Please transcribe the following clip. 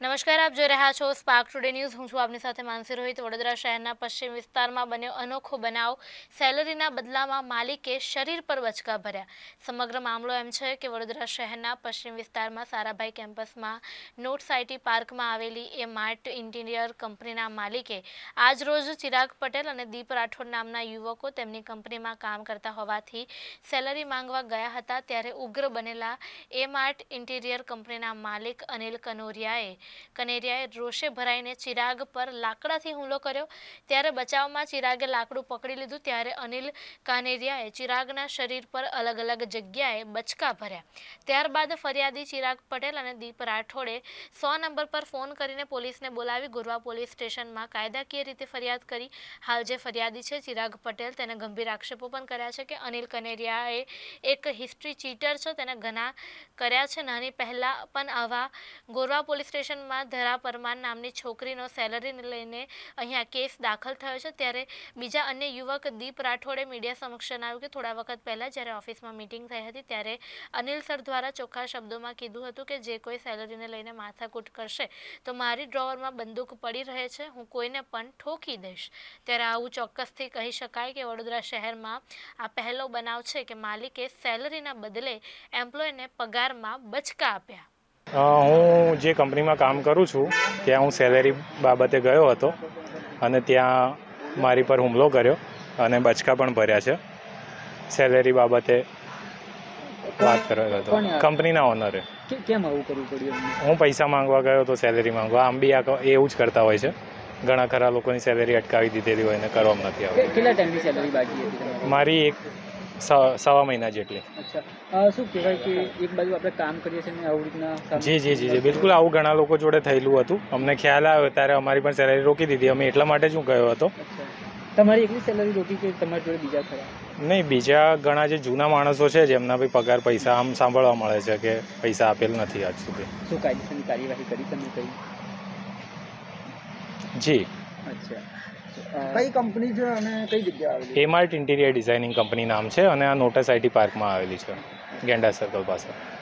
નમસ્કાર, આપ જોઈ રહ્યા છો સ્પાર્ક ટુડે ન્યૂઝ હું છું આપની સાથે માનસી રોહિત. વડોદરા શહેરના પશ્ચિમ વિસ્તારમાં બન્યો અનોખો બનાવ. સેલરીના બદલામાં માલિકે શરીર પર બચકા ભર્યા. સમગ્ર મામલો એમ છે કે વડોદરા શહેરના પશ્ચિમ વિસ્તારમાં સારાભાઈ કેમ્પસમાં નોટ સાઇટી પાર્કમાં આવેલી એ માર્ટ ઇન્ટિરિયર કંપનીના માલિકે આજ રોજ ચિરાગ પટેલ અને દીપ રાઠોડ નામના યુવકો તેમની કંપનીમાં કામ કરતા હોવાથી સેલરી માંગવા ગયા હતા. ત્યારે ઉગ્ર બનેલા એ માર્ટ ઇન્ટિરિયર કંપનીના માલિક અનિલ કનોરિયાએ કનેરિયાએ રોષે ભરાઈને ચિરાગ પર લાકડાથી હુમલો કર્યો. ત્યારે બચાવમાં ચિરાગે લાકડું પકડી લીધું. ત્યારે અનિલ કાનેરિયાએ ચિરાગના શરીર પર અલગ અલગ જગ્યાએ બચકા ભર્યા. ત્યારબાદ ફરિયાદી ચિરાગ પટેલ અને દીપ રાઠોડે સો નંબર પર ફોન કરીને પોલીસને બોલાવી ગોરવા પોલીસ સ્ટેશનમાં કાયદાકીય રીતે ફરિયાદ કરી. હાલ જે ફરિયાદી છે ચિરાગ પટેલ, તેને ગંભીર આક્ષેપો પણ કર્યા છે કે અનિલ કનેરિયાએ એક હિસ્ટ્રી ચીટર છે. તેને ઘણા કર્યા છે. નાની પહેલાં પણ આવા ગોરવા પોલીસ સ્ટેશનમાં ધરા પરમાર નામની છોકરીનો સેલરીને લઈને અહીંયા કેસ દાખલ થયો છે. ત્યારે બીજા અન્ય યુવક દીપ રાઠોડે મીડિયા સમક્ષ જણાવ્યું કે થોડા વખત પહેલાં જ્યારે ઓફિસમાં મિટિંગ થઈ હતી ત્યારે અનિલ સર દ્વારા ચોખ્ખા શબ્દોમાં કીધું હતું કે જે કોઈ સેલરીને લઈને માથાકૂટ કરશે તો મારી ડ્રોવરમાં બંદૂક પડી રહે છે, હું કોઈને પણ ઠોકી દઈશ. ત્યારે આવું ચોક્કસથી કહી શકાય કે વડોદરા શહેરમાં આ પહેલો બનાવ છે કે માલિકે સેલરીના બદલે એમ્પ્લોયને પગારમાં બચકા આપ્યા. હું જે કંપનીમાં કામ કરું છું ત્યાં હું સેલેરી બાબતે ગયો હતો અને ત્યાં મારી પર હુમલો કર્યો અને બચકા પણ ભર્યા છે. સેલેરી બાબતે વાત કર્યો હતો. કંપનીના ઓનરે કેમ આવું કરવું પડ્યું હું પૈસા માંગવા ગયો તો સેલેરી માંગવા. આમ બી આ એવું જ કરતા હોય છે. ઘણા ખરા લોકોની સેલેરી અટકાવી દીધેલી હોય ને કરવામાં નથી આવતી. કેટલા ટાઈમની સેલેરી બાકી હતી મારી એક સવા મહિના જેટલી. શું કહેવાય કે એક બાજુ આપણે કામ કરીએ છીએ આવું રીતના જી જી જી જી. બિલકુલ આવું ઘણા લોકો જોડે થયેલું હતું. અમને ખ્યાલ આવ્યો ત્યારે અમારી પણ સેલેરી રોકી દીધી. અમે એટલા માટે જ હું ગયો હતો. તમારી એકલી સેલરી રોકી કે તમારી જોડે બીજા ખરા? નહીં બીજા ઘણા જે જૂના માણસો છે જેમના ભાઈ પગાર પૈસા આમ સાંભળવા મળે છે કે પૈસા આપેલ નથી આજ સુધી. શું કાયદેસરની કાર્યવાહી કરી તમે કઈ? જી. અચ્છા. કઈ કંપની છે અને કઈ જગ્યાએ આવેલી એમાર્ટ ઇન્ટિરિયર ડિઝાઇનિંગ કંપની નામ છે અને આ નોટસ આઈટી પાર્કમાં આવેલી છે. ગેંડા સર્કલ પાસે.